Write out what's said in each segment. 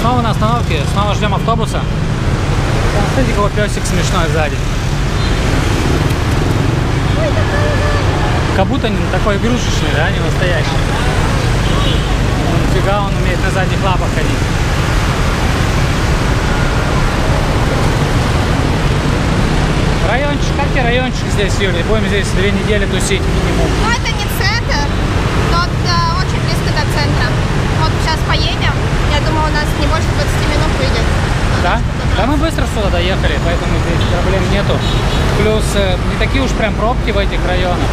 Снова на остановке, снова ждем автобуса. Смотрите, какой песик смешной сзади. Как будто такой игрушечный, да, не настоящий. Ну, он умеет на задних лапах ходить. Райончик, как тебе райончик здесь, Юля? Будем здесь две недели тусить минимум. Ну, это не центр, но это очень близко до центра. Вот сейчас поедем. Я думаю, у нас не больше 20 минут выйдет. Да? Да мы быстро сюда доехали, поэтому здесь проблем нету. Плюс э, не такие уж прям пробки в этих районах.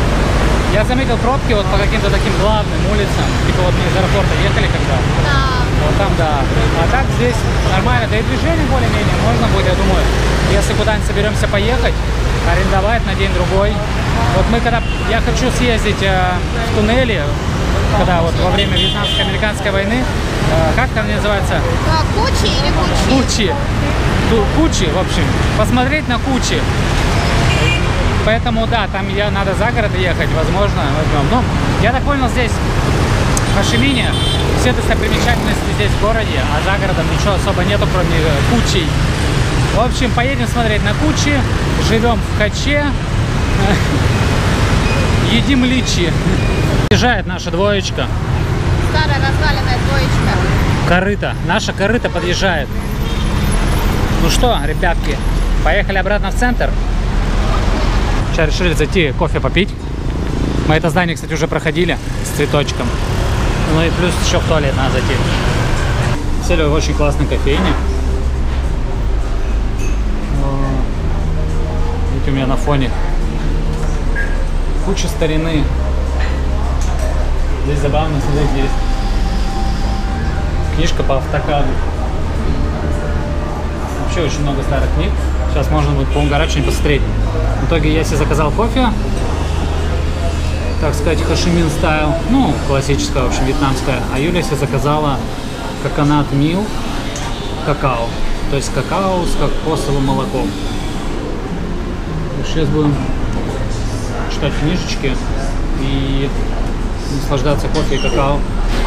Я заметил пробки вот по каким-то таким главным улицам. Типа вот мы из аэропорта ехали когда. Да. Вот там, да. А так здесь нормально. Да и движение более-менее можно будет, я думаю. Если куда-нибудь соберемся поехать, арендовать на день-другой. Вот мы когда... Я хочу съездить э, в туннели, когда вот во время Вьетнамско-Американской войны, э, как там называется? А, Кучи или Кучи? Кучи. Кучи, в общем. Посмотреть на Кучи. Поэтому, да, там я надо за город ехать, возможно, возьмем. Ну, я так понял, здесь в Хашимине все достопримечательности здесь в городе, а за городом ничего особо нету, кроме э, Кучей. В общем, поедем смотреть на Кучи, живем в Хаче, едим личи. Приезжает наша двоечка. Старая разваленная двоечка. Корыто. Наша корыто подъезжает. Ну что, ребятки, поехали обратно в центр. Сейчас решили зайти кофе попить. Мы это здание, кстати, уже проходили с цветочком. Ну и плюс еще в туалет надо зайти. Сели в очень классной кофейне. О, Видите, у меня на фоне куча старины. Здесь забавно, смотрите, есть книжка по автокаду. Вообще очень много старых книг. Сейчас можно будет поугарать что-нибудь посмотреть. В итоге я себе заказал кофе. Так сказать, хашимин стайл. Ну, классическое, в общем, вьетнамское. А Юля себе заказала коконат мил какао. То есть какао с кокосовым молоком. Сейчас будем читать книжечки и наслаждаться кофе и какао.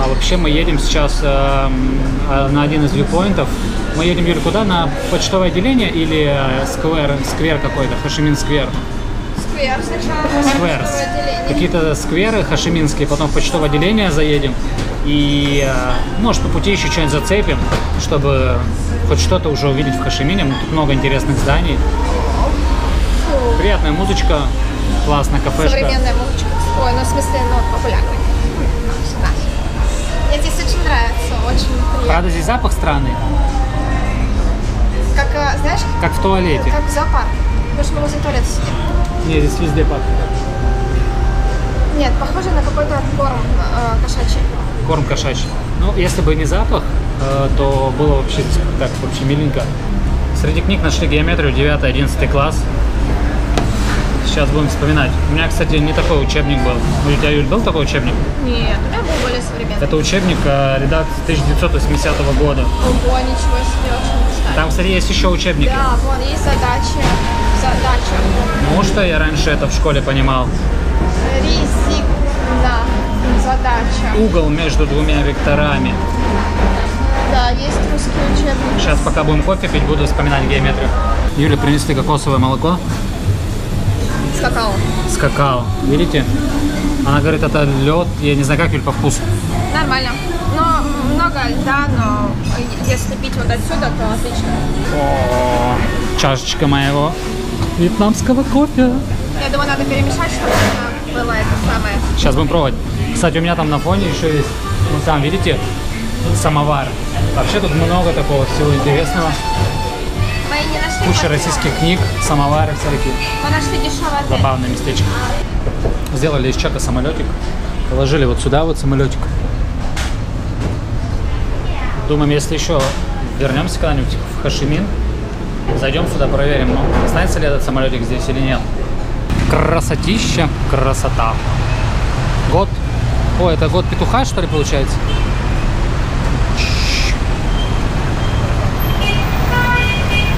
А вообще мы едем сейчас эм, э, на один из вьюпоинтов. Мы едем, Юля, куда? На почтовое отделение или э, сквер, сквер какой-то, Хашимин сквер? Сквер сначала. Сквер. Какие-то скверы хашиминские, потом в почтовое отделение заедем. И, э, может, по пути еще что-нибудь зацепим, чтобы хоть что-то уже увидеть в Хашимине. Тут много интересных зданий. Приятная музычка, классная кафешка. Современная музычка. Ой, ну в смысле, ну, популярная. Да. Мне здесь очень нравится, очень приятно. Правда, здесь запах странный, Как, э, знаешь, как в туалете. как в зоопарке. Потому что мы возле туалета сидим. Нет, здесь везде пахнет. Нет, похоже на какой-то корм э, кошачий. Корм кошачий. Ну, если бы не запах, э, то было вообще так вообще миленько. Среди книг нашли геометрию 9-11 класс. Сейчас будем вспоминать. У меня, кстати, не такой учебник был. У тебя, Юль, был такой учебник? Нет, у меня был более современный. Это учебник э, редакции 1980 года. Ого, ничего себе, очень читать. Там, кстати, есть еще учебники. Да, вон есть задачи. Задача. Ну что, я раньше это в школе понимал. Рисик. Да, задача. Угол между двумя векторами. Да, есть русский учебник. Сейчас, пока будем кофе пить, буду вспоминать геометрию. Юля, принесли кокосовое молоко С какао. с какао. Видите? Она говорит, это лед, я не знаю, как Юль по вкусу. Нормально. Но много льда, но если пить вот отсюда, то отлично. О, чашечка моего вьетнамского кофе. Я думаю, надо перемешать, чтобы это было это самое. Сейчас будем пробовать. Кстати, у меня там на фоне еще есть, ну там, видите, самовар. Вообще тут много такого всего интересного. Мы не нашли Куча российских книг, самовары всякие. Мы нашли дешевый отель. Забавное местечко. Сделали из чека самолетик. Положили вот сюда вот самолетик. Думаем, если еще вернемся когда-нибудь в Хашимин, зайдем сюда, проверим, ну, останется ли этот самолетик здесь или нет. Красотища, красота. Год. О, это год петуха, что ли, получается?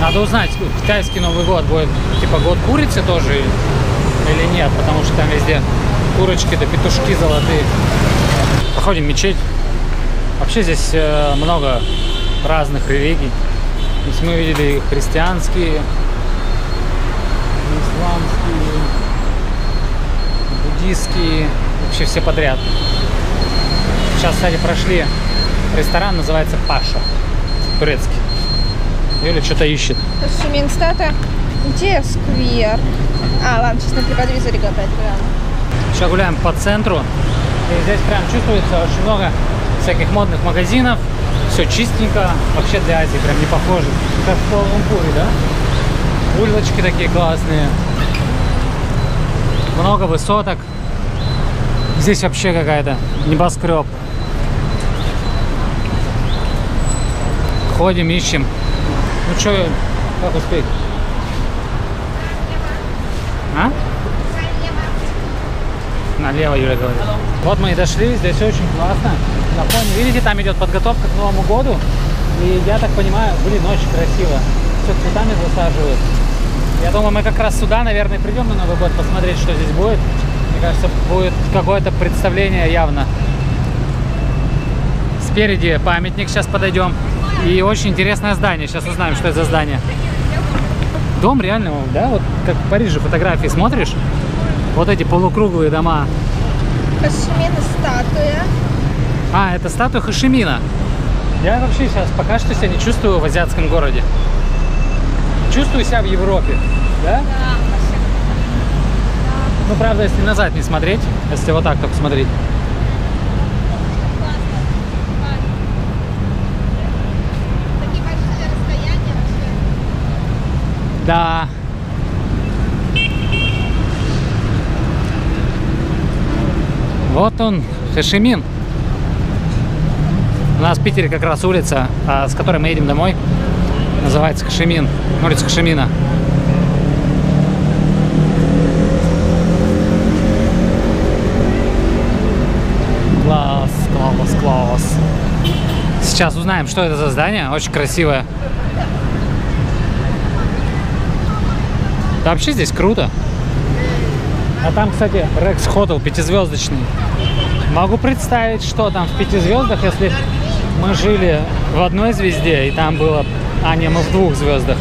Надо узнать, китайский Новый год будет типа год курицы тоже или нет, потому что там везде курочки да петушки золотые. Походим в мечеть. Вообще здесь э, много разных религий. То есть мы видели христианские, исламские, буддийские, вообще все подряд. Сейчас, кстати, прошли ресторан, называется Паша, турецкий. Юля что-то ищет. Шумин статуя. Где сквер? А, ладно, сейчас на TripAdvisor гадать прямо. Сейчас гуляем по центру. И здесь прям чувствуется очень много всяких модных магазинов. Все чистенько. Вообще для Азии прям не похоже. Как в Куала-Лумпуре, да? Улочки такие классные. Много высоток. Здесь вообще какая-то небоскреб. Ходим, ищем. Ну что, как успеть? А? Налево, Юля говорит. Вот мы и дошли, здесь очень классно. На фоне, видите, там идет подготовка к Новому году. И я так понимаю, блин, очень красиво. Все цветами засаживают. Я думаю, мы как раз сюда, наверное, придем на Новый год посмотреть, что здесь будет. Мне кажется, будет какое-то представление явно. Спереди памятник, сейчас подойдем. И очень интересное здание, сейчас узнаем, что это за здание. Дом реально, да, вот как в Париже фотографии смотришь, вот эти полукруглые дома. Шумин статуя. А, это статуя Хашимина. Я вообще сейчас пока что себя не чувствую в азиатском городе. Чувствую себя в Европе, да? Ну, правда, если назад не смотреть, если вот так только смотреть. Такие большие расстояния вообще. Да. Вот он, Хашимин. У нас в Питере как раз улица, а, с которой мы едем домой, называется Хашимин, улица Хашимина. Класс, класс, класс. Сейчас узнаем, что это за здание. Очень красивое. Вообще здесь круто. А там, кстати, Рекс Хотел пятизвездочный. Могу представить, что там в пяти звездах, если мы жили в одной звезде, и там было... А, не, мы в двух звездах.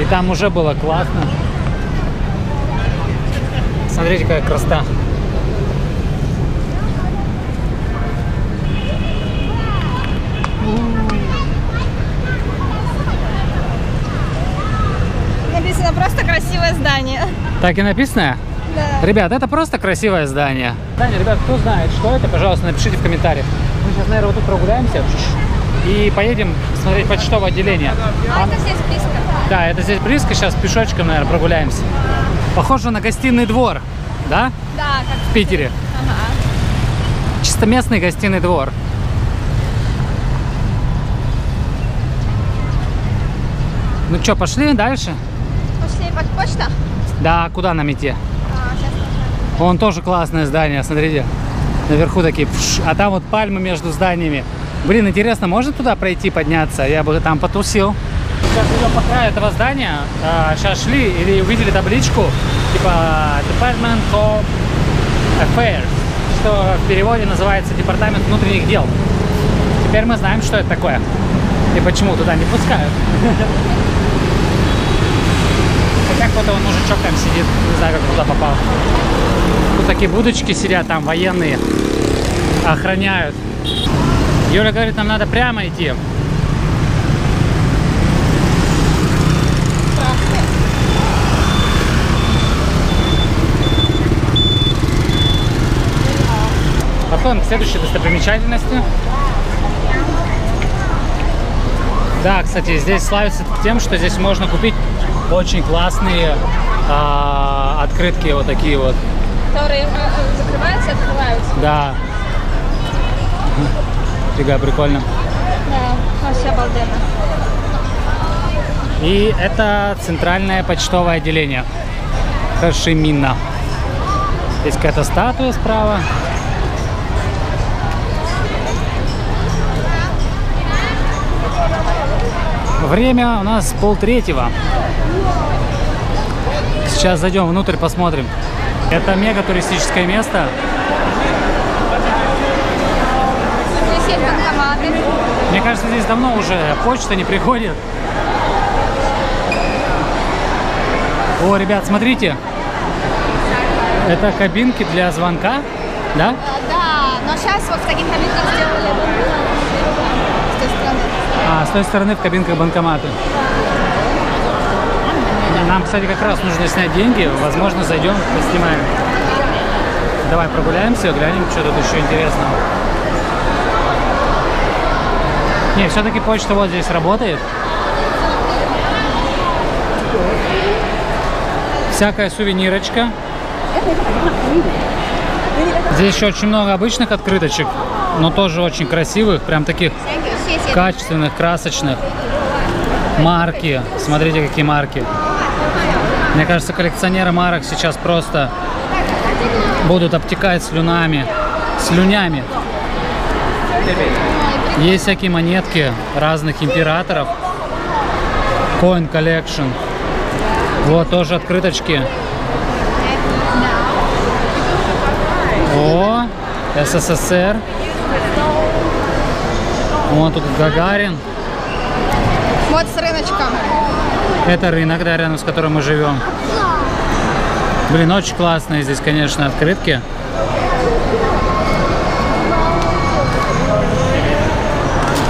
И там уже было классно. Смотрите, какая красота. Написано просто красивое здание. Так и написано? Да. Ребят, это просто красивое здание. Здание, ребят, кто знает, что это, пожалуйста, напишите в комментариях. Мы сейчас, наверное, вот тут прогуляемся и поедем смотреть почтовое отделение. А это здесь близко. Да, это здесь близко, сейчас пешочком, наверное, прогуляемся. Похоже на гостиный двор, да, Да, как в Питере? Ага. Чисто местный гостиный двор. Ну что, пошли дальше? Пошли под почта. Да, куда нам идти? А, Вон тоже классное здание, смотрите. Наверху такие, пш, а там вот пальмы между зданиями. Блин, интересно, можно туда пройти, подняться? Я бы там потусил. Сейчас идем по краю этого здания. А, сейчас шли или увидели табличку, типа Department of Affairs, что в переводе называется Департамент внутренних дел. Теперь мы знаем, что это такое и почему туда не пускают. Хотя кто-то вон мужичок там сидит, не знаю, как туда попал. Тут такие будочки сидят, там военные охраняют. Юля говорит, нам надо прямо идти. Подходим к следующей достопримечательности. Да, кстати, здесь славится тем, что здесь можно купить очень классные а, открытки вот такие вот. Которые э, закрываются открываются. Да. Фига, прикольно. Да, вообще обалденно. И это центральное почтовое отделение Хашимина. Есть какая-то статуя справа. Время у нас полтретьего. Сейчас зайдем внутрь, посмотрим. Это мега туристическое место. Мне кажется, здесь давно уже почта не приходит. О, ребят, смотрите. Это кабинки для звонка, да? А, Да, но сейчас вот в таких кабинках сделали с той стороны. А, с той стороны в кабинках банкоматы. Нам, кстати, как раз нужно снять деньги. Возможно, зайдем, поснимаем. Давай прогуляемся, глянем, что тут еще интересного. Не, все-таки почта вот здесь работает. Всякая сувенирочка. Здесь еще очень много обычных открыточек, но тоже очень красивых, прям таких качественных, красочных. Марки. Смотрите, какие марки. Мне кажется, коллекционеры марок сейчас просто будут обтекать слюнами. Слюнями. Есть всякие монетки разных императоров. Coin Collection. Вот тоже открыточки. О, СССР. Вон тут Гагарин. Вот с рыночком. Это рынок, да, рядом с которым мы живем. Блин, очень классные здесь, конечно, открытки.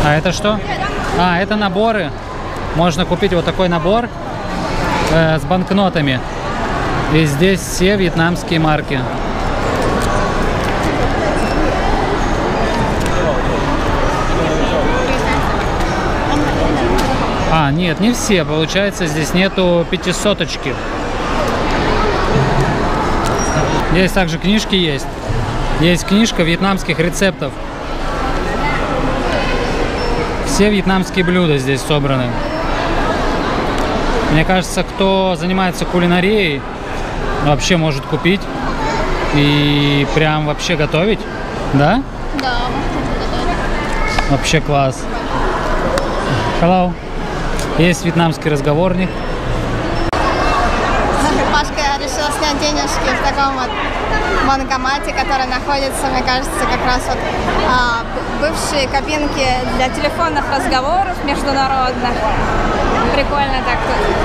А это что? А, это наборы. Можно купить вот такой набор э, с банкнотами. И здесь все вьетнамские марки. А, нет, не все. Получается, здесь нету пятисоточки. Здесь также книжки есть. Есть книжка вьетнамских рецептов. Все вьетнамские блюда здесь собраны. Мне кажется, кто занимается кулинарией, вообще может купить и прям вообще готовить. Да? Да, Вообще класс. Hello. Есть вьетнамский разговорник. Пашка решила снять денежки в таком вот банкомате, который находится, мне кажется, как раз вот а, бывшие кабинки для телефонных разговоров международных. Прикольно так тут.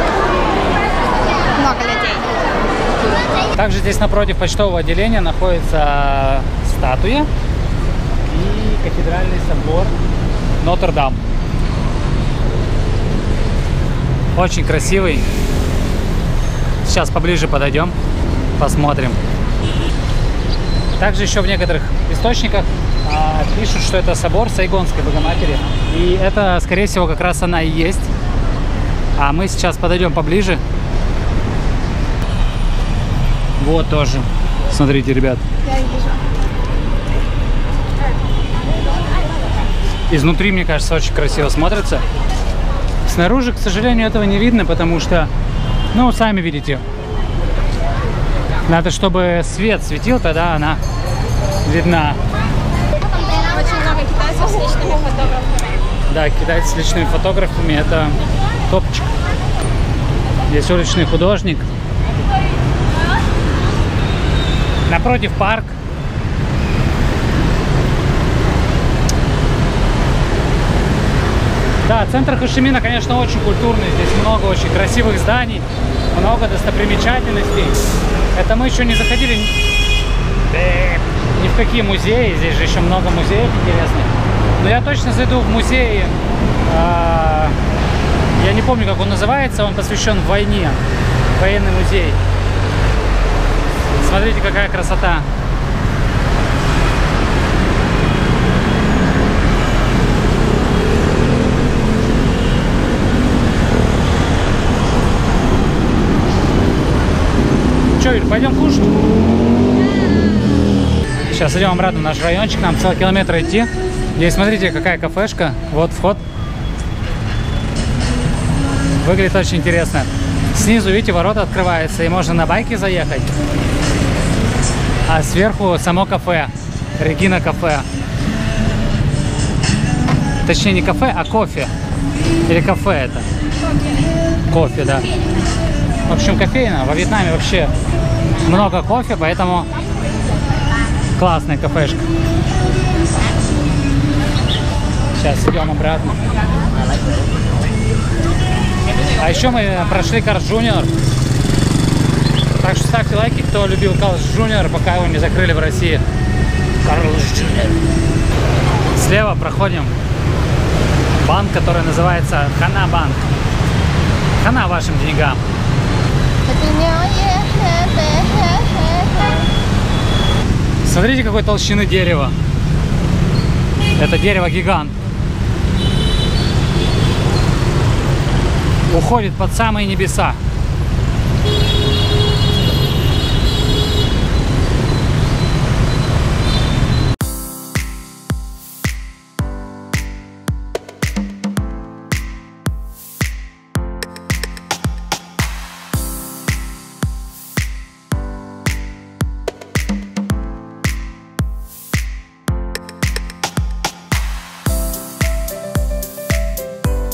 Много людей. Также здесь напротив почтового отделения находится статуя и кафедральный собор Нотр-Дам. Очень красивый. Сейчас поближе подойдем, посмотрим. Также еще в некоторых источниках а, пишут, что это собор Сайгонской Богоматери. И это, скорее всего, как раз она и есть. А мы сейчас подойдем поближе. Вот тоже. Смотрите, ребят. Изнутри, мне кажется, очень красиво смотрится. Снаружи, к сожалению, этого не видно, потому что, ну, сами видите. Надо, чтобы свет светил, тогда она видна. Очень много китайцев с личными фотографами. Да, китайцы с личными фотографами, это топчик. Здесь уличный художник. Напротив парк. Да, центр Хошимина, конечно, очень культурный. Здесь много очень красивых зданий, много достопримечательностей. Это мы еще не заходили ни в какие музеи. Здесь же еще много музеев интересных. Но я точно зайду в музей. а, я не помню, как он называется. Он посвящен войне. Военный музей. Смотрите, какая красота. Че, Юль, пойдем кушать? Сейчас идем обратно в наш райончик, нам целый километр идти. Здесь смотрите, какая кафешка. Вот вход. Выглядит очень интересно. Снизу, видите, ворота открываются, и можно на байке заехать. А сверху само кафе. Регина кафе. Точнее, не кафе, а кофе. Или кафе это? Кофе, да. В общем, кофейна. Во Вьетнаме вообще много кофе, поэтому классная кафешка. Сейчас идем обратно. А еще мы прошли Карс Junior. Так что ставьте лайки, кто любил Карс Junior, пока его не закрыли в России. Карлс Junior. Слева проходим банк, который называется Хана банк. Хана вашим деньгам. Смотрите, какой толщины дерево. Это дерево гигант. Уходит под самые небеса.